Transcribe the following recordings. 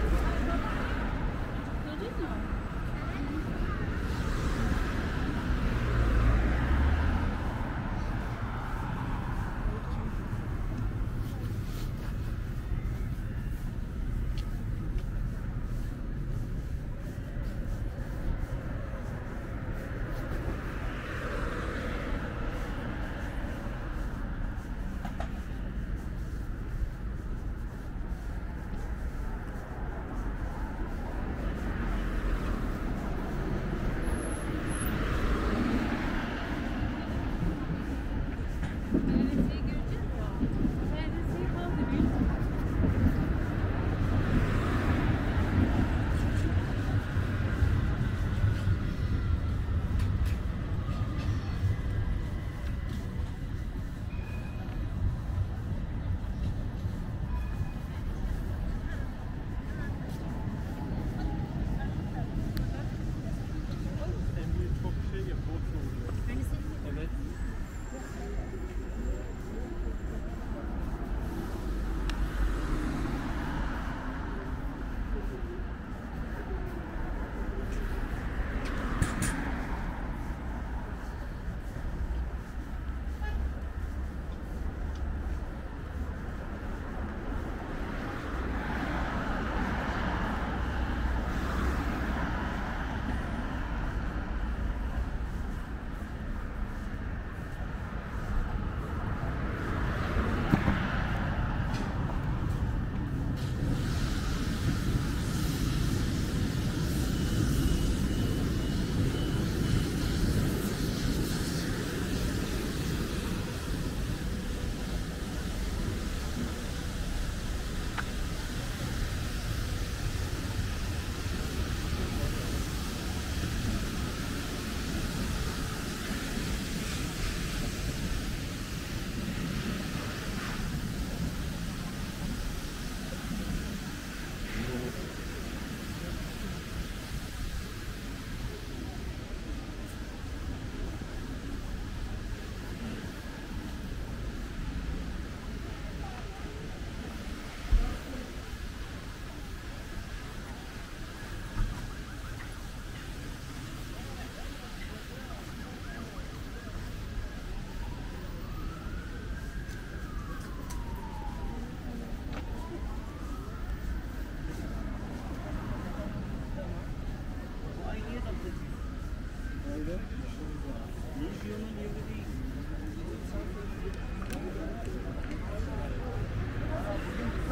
değil mi? Abin gel. Burası cadde değil. Gördün mü? I'm gonna take it.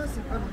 Nasıl? Hadi